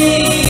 You.